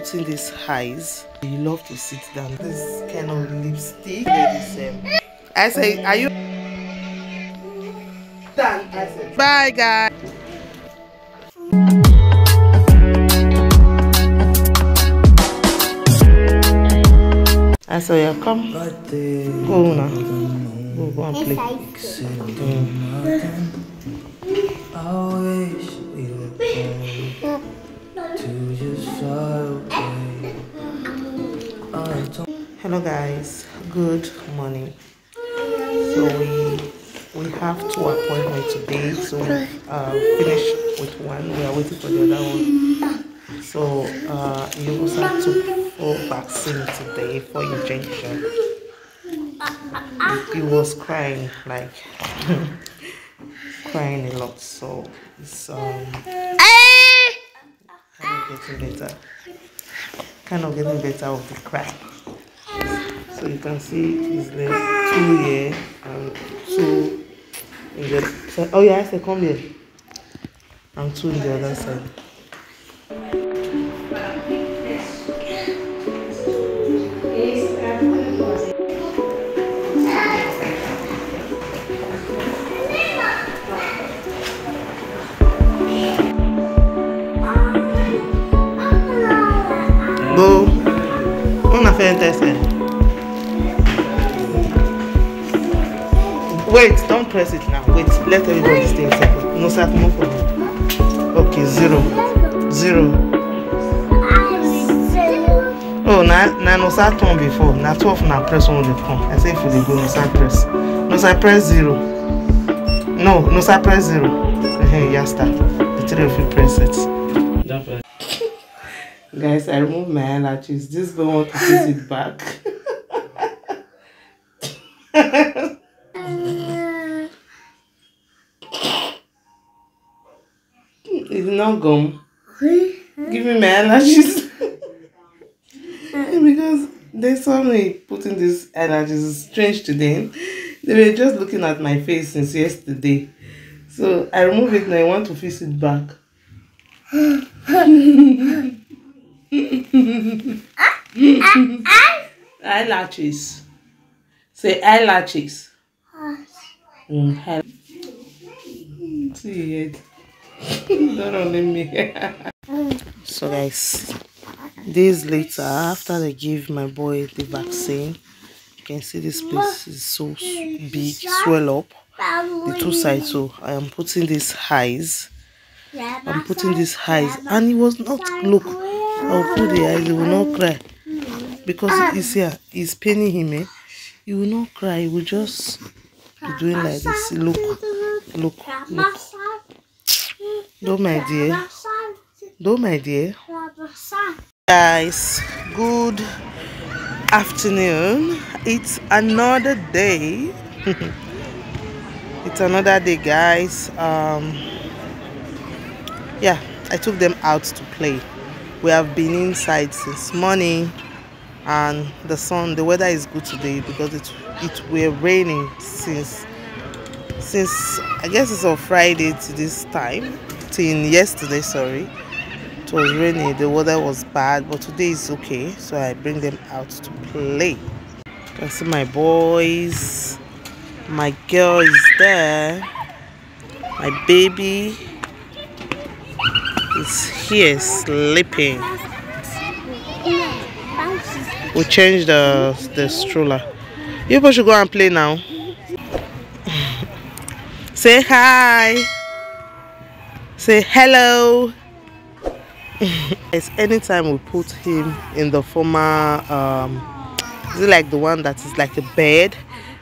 putting these eyes. You love to sit down. This kind of lipstick. I say, are you done? I said, bye guys. I saw you come. Go now. Go, go and play. Mm. Hello guys, good morning. So we we have two appointments today. So uh finished with one. We are waiting for the other one. So uh you also took four vaccine today for injection. He was crying like crying a lot. So it's um kind of getting better. Kind of getting better of the cry. So you can see is there two here and two in the side. Oh yeah, I said come here. And two in the other side. Go. Una fantastic. Wait, don't press it now. Wait, let everybody stay second. No, sir, for me. Okay, zero. Zero. Oh, na na no sir turn before. Na twelve na press one dey come. I say if you go, no sir press. No sir press zero. No, no sir press zero. Hey, yeah. The three of you press it. Guys, I removed my eyelashes. Don't want to put it back. it's not gum. Give me my eyelashes. because they saw me putting these. It's strange to them. They were just looking at my face since yesterday. So I remove it and I want to fix it back. eyelashes. Say eyelashes. Mm, eye- See it. Don't only me. so guys, days later, after they give my boy the vaccine, you can see this place is so big, swell up. The two sides. So I am putting these eyes. I'm putting these eyes, and he was not look. I'll put the eyes. He will not cry because it's here. It's paining him. Eh? He will not cry. He will just be doing like this. Look, look, look. Don't my dear. Don't my dear. Guys, good afternoon. It's another day. it's another day, guys. Um, yeah, I took them out to play. We have been inside since morning, and the sun, the weather is good today because it it were raining since since I guess it's on Friday to this time, yesterday. Sorry, it was rainy The weather was bad, but today is okay. So I bring them out to play. You can see my boys. My girl is there. My baby is here sleeping. We changed the the stroller. You people should go and play now. Say hi. Say hello. it's anytime we put him in the former um is it like the one that is like a bed?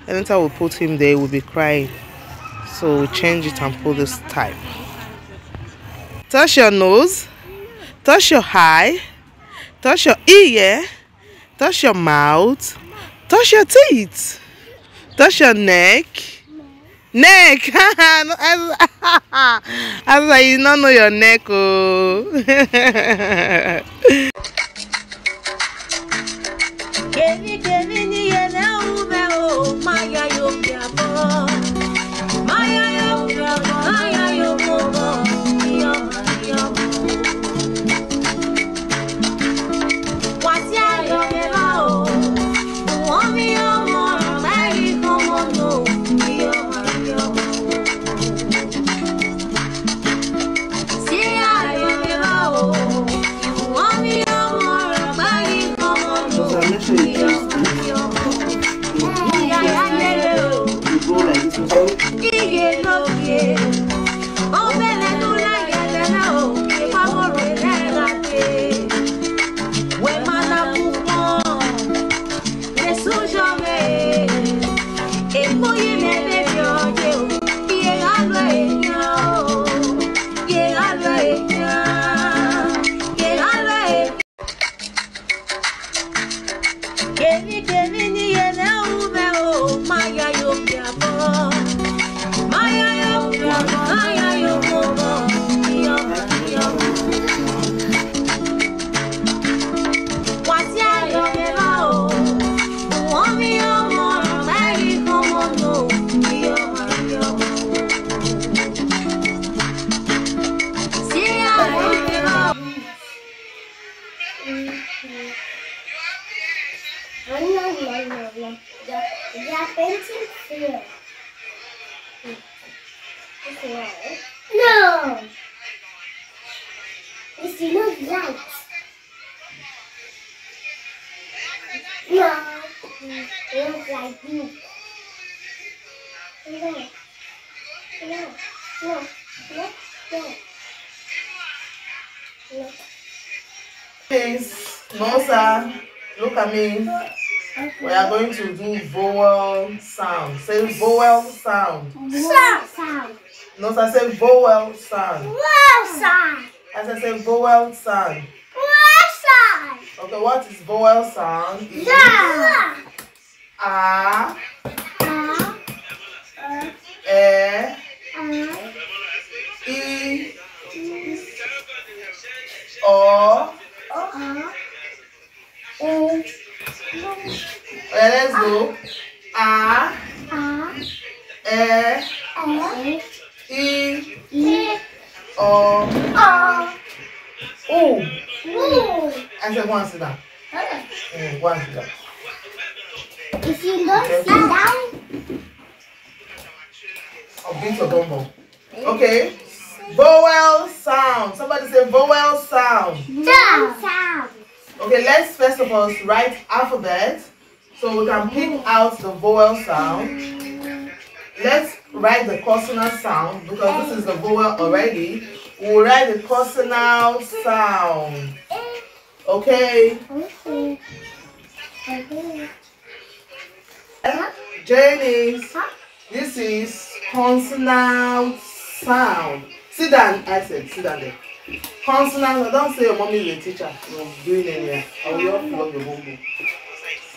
Anytime we put him there, we'll be crying. So we change it and put this type. Touch your nose. Touch your eye. Touch your ear. Touch your mouth. Touch your teeth. Touch your neck. Neck. I was like, you don't know your neck. Oh. No. No. No. No. No. Please, Nosa, look at me. We are going to do vowel sound. Say vowel sound. Sound. Sound. Nosa, say vowel sound. Wow, sound. As I say vowel sound. Wow, sound. Okay, what is vowel sound? Is Sound. O. uh, uh, let's go. A, E, uh, I, uh, O, U. I said one sit down. Mm, one sit down. If you don't sit down, I'll beat your bum bum. Okay. Vowel sound. Somebody say vowel sound. down. Sound. Okay, let's first of all write alphabet so we can pick out the vowel sound. Let's write the consonant sound because this is the vowel already. We'll write the consonant sound. Okay. Okay. Okay. Janice, this is consonant sound. Sit down, I said, sit down there. Consonant, don't say your mommy is a teacher. You're doing it I will not flog your bumbo.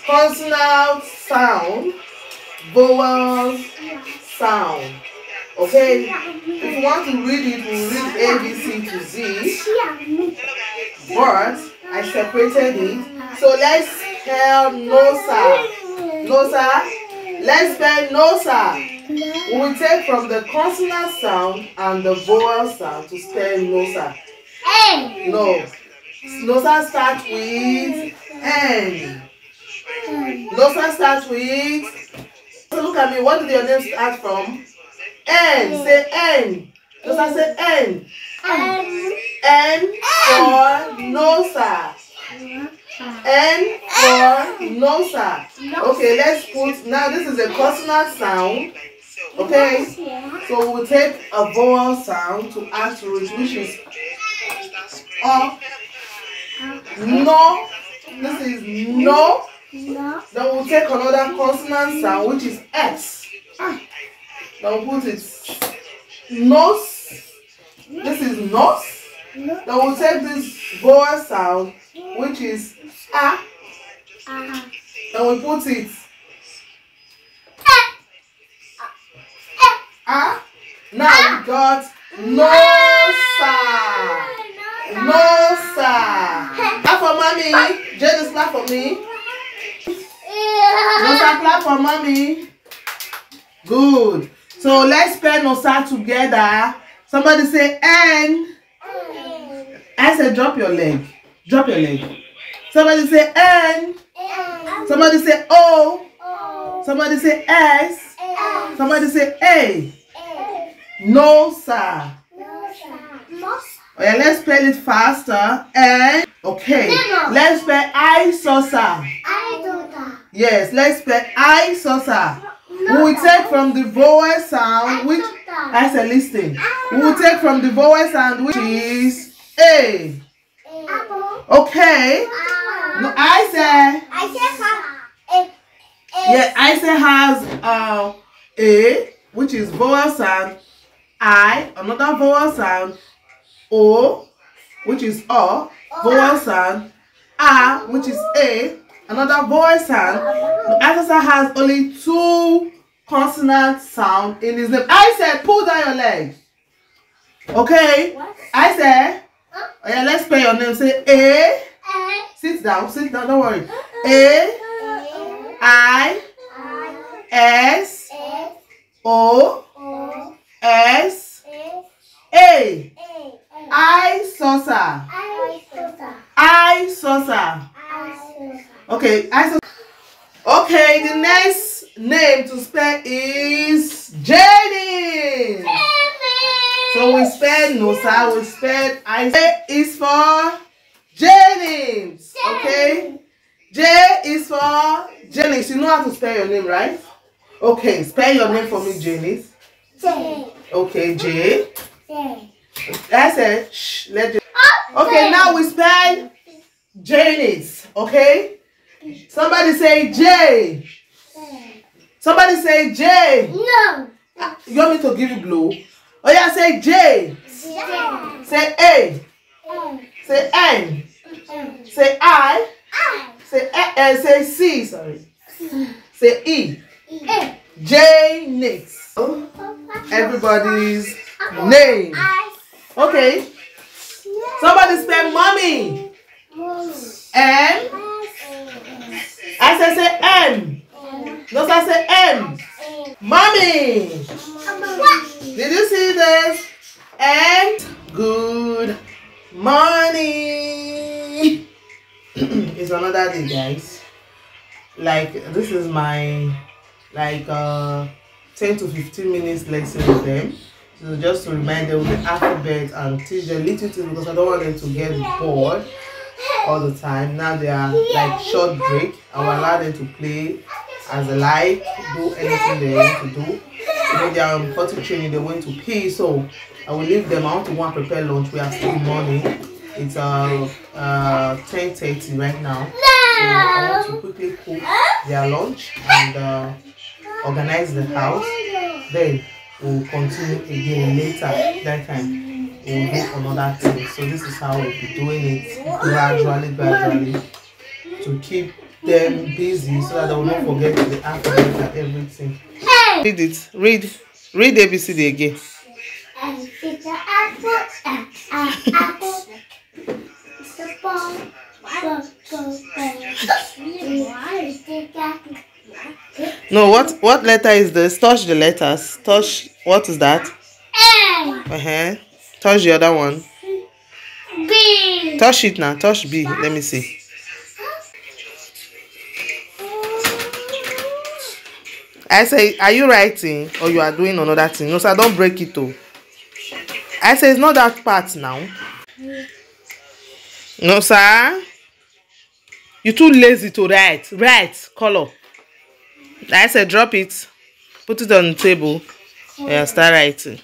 Consonant sound, vowel sound. Okay? If you want to read it, we'll read A, B, C to Z. But I separated it. So let's spell Nosa. Nosa. Let's spell Nosa. We take from the consonant sound and the vowel sound to spell Nosa. A. No. Nosa starts with N. Nosa starts with. So look at me. What did your name start from? N. Say N. Nosa say N. M. N for Nosa. N for Nosa. Okay, let's put. Now this is a consonant sound. Okay. So we'll take a vowel sound to to it, which is O. No. This is no. No. Then we'll take another consonant sound, which is S. Then we'll put it nose. This is nose. No. Then we'll take this vowel sound, which is A. Uh, Then we put it A. Now we got Nosa. Nosa. Clap for mommy. Janice, clap for me. Nosa, clap for mommy. Good. So let's spell Nosa together. Somebody say N. I said drop your leg. Drop your leg. Somebody say N. Somebody say O. Somebody say S. Somebody say A. Nosa. Oh yeah, let's spell it faster. N. Okay. Never. Let's spell Aisosa. Yes, let's spell Aisosa. We will take from the vowel sound which I said listen. We will take from the vowel sound which is A. Okay. No, I said yeah, I say has uh, A, which is vowel sound. I, another vowel sound. O, which is O, vowel sound. A, which is A, another vowel sound. The Asasa has only two consonant sound in his name. I said, pull down your leg. Okay. I said, oh yeah, let's spell your name. Say A. Sit down. Sit down. Don't worry. A. I. S. O. S. A. I saucer. I Isosa. Okay, Isosa. Okay, the next name to spell is Jenny. So we spell Nosa, we spell I. J is for Jennings. Okay. J is for Jennings. You know how to spell your name, right? Okay, spell your name for me, Jennings. Okay, J. That's it. Shh, let it. Okay, now we spell Janice. Okay? Somebody say J. Somebody say J. No. You want me to give you blow? Oh yeah, say J. Say A. Say N. Say I. Say A, uh, say C. Sorry. Say E. J. Nix. Everybody's name. Okay. Somebody spell mommy. M. I say say M. No, I say M. Mommy. Did you see this? And good morning. it's another day, guys. Like this is my like uh 10 to 15 minutes lesson with them. So just to remind them the alphabet and teach them little things because I don't want them to get bored all the time. Now they are like short break. I will allow them to play as they like, do anything they want to do. Know, they are on potty training, they want to pee, so I will leave them. I want to go and prepare lunch. We are still morning. It's uh uh 10:30 right now. So I want to quickly cook their lunch and uh, organize the house. Then we'll continue again later. That time we'll do another thing. So this is how we'll be doing it gradually, gradually to keep them busy so that they will not forget the alphabet and everything. Read it. Read. Read ABCD again. It's an apple, an apple. It's a ball, ball, ball, ball. No, what what letter is this? Touch the letters. Touch what is that? A, Uh-huh. Touch the other one. B, Touch it now. Touch B. Let me see. I say, are you writing or you are doing another thing? No, sir, don't break it though. I say it's not that part now. No, sir. You too lazy to write. Write color. I said drop it. Put it on the table. Yeah, start writing.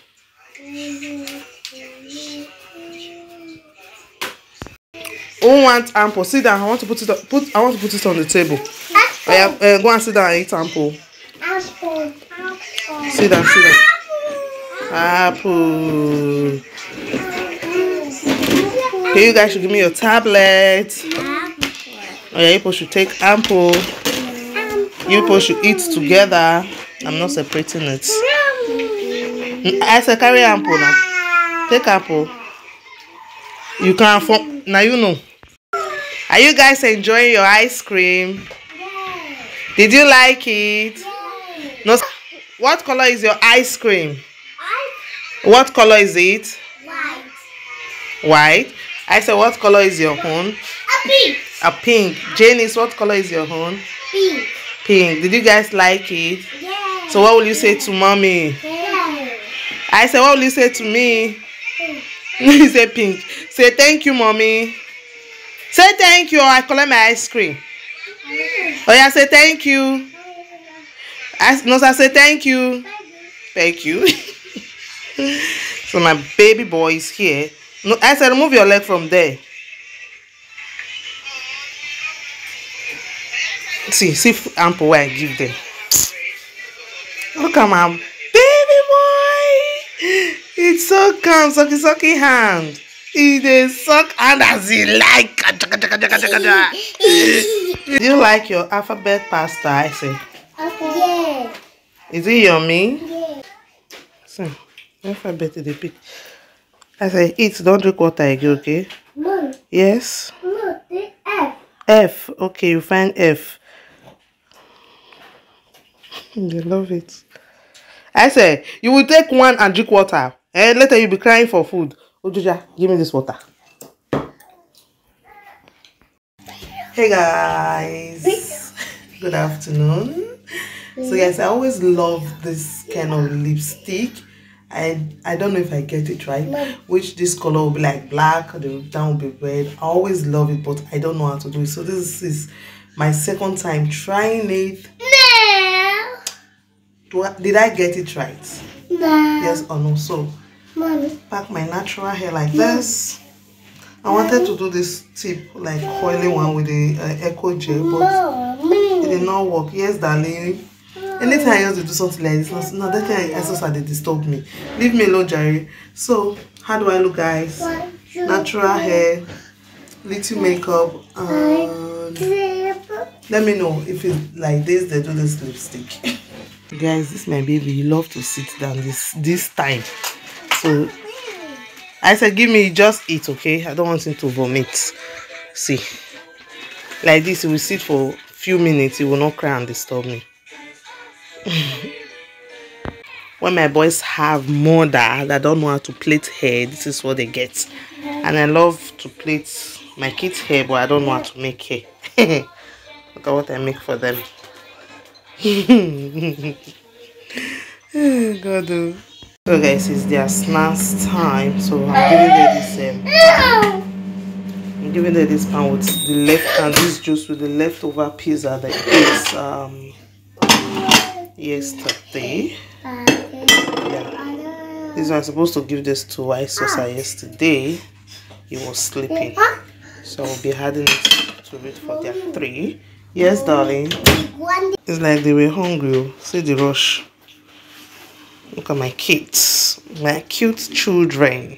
Who want ample? Sit down. I want to put it. on- Put. I want to put it on the table. Yeah, uh, go and sit down and eat ample. apple, apple. Sit down. Sit down. Apple. Okay, you guys should give me your tablet. Oh yeah, people should take ample. You people should eat together. I'm not separating it. I said carry ample now. Take apple. You can form now you know. Are you guys enjoying your ice cream? Did you like it? No. What color is your ice cream? What color is it? White, White. I said what color is your own? a pink, A pink. Janice, what color is your own? pink. Pink. Did you guys like it? Yeah. So what will you say to mommy? Yeah. I said what will you say to me? you say pink. Say thank you, mommy. Say thank you or I collect my ice cream. Mm. Oh yeah, say thank you. I, no, I say thank you. Thank you. so my baby boy is here. No, I said remove your leg from there. See, see ample where I give them. Look at my baby boy. It's so calm, sucky sucky hand. He dey suck hand as he like. Do you like your alphabet pasta? I say. Okay. Yeah. Is it yummy? Yeah. So, alphabet dey pick. I say eat, don't drink water again, okay? Mom, Yes. the F. F. Okay, you find F. They love it. I say you will take one and drink water. Eh, later you'll be crying for food. Ojuja, give me this water. Hey guys, good afternoon. So guys, I always love this kind of lipstick. I I don't know if I get it right. Which this color will be like black, the down will be red. I always love it, but I don't know how to do it. So this is my second time trying it. No. Do I- Did I get it right? No. Yes or no? So Mommy. pack my natural hair like this. I wanted to do this tip like coily one with the uh, echo gel, but it Mommy. did not work. Yes, darling. Anytime I used to do something like this, no, no that thing I saw they disturb me. Leave me alone, Jerry. So, how do I look, guys? Natural hair, little makeup, and let me know if it's like this. They do this lipstick. guys, this my baby. You love to sit down this this time. So I said, give me just eat, okay? I don't want him to vomit. See, like this, he will sit for few minutes. He will not cry and disturb me. when my boys have mother that don't know how to plait hair, this is what they get. And I love to plait my kids' hair, but I don't know how to make hair. Look at what I make for them. God. oh. So guys, it's their snacks time. So I'm giving them this um, I'm giving them this pan with the left and this juice with the leftover pizza that is um yesterday. Yeah. This one I'm supposed to give this to Aisosa yesterday. He was sleeping. So I'll be adding it to it for their three. Yes, darling. It's like they were hungry. oh. See the rush. Look at my kids. My cute children.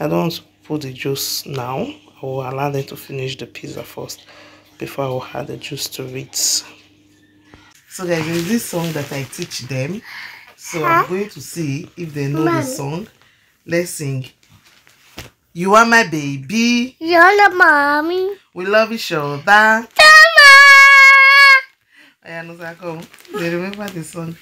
I don't want to put the juice now. I will allow them to finish the pizza first before I will add the juice to it. So guys, there's this song that I teach them. So I'm going to see if they know the song. Let's sing. You are my baby. You're the mommy. We love each other. Mama. I know that. They remember the song.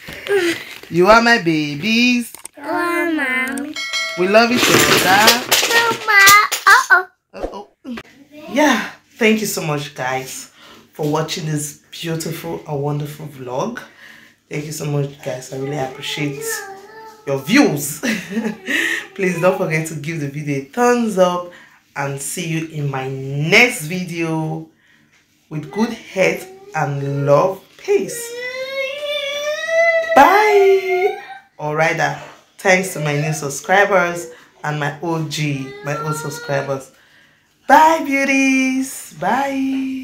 You are my babies. You're mommy. We love each other. Mama. Uh-oh. Uh-oh. Yeah. Thank you so much, guys, for watching this beautiful and wonderful vlog. Thank you so much, guys. I really appreciate your views. Please don't forget to give the video a thumbs up and see you in my next video with good health and love. Peace. Bye. All right, uh, thanks to my new subscribers and my OG, my old subscribers. Bye, beauties. Bye.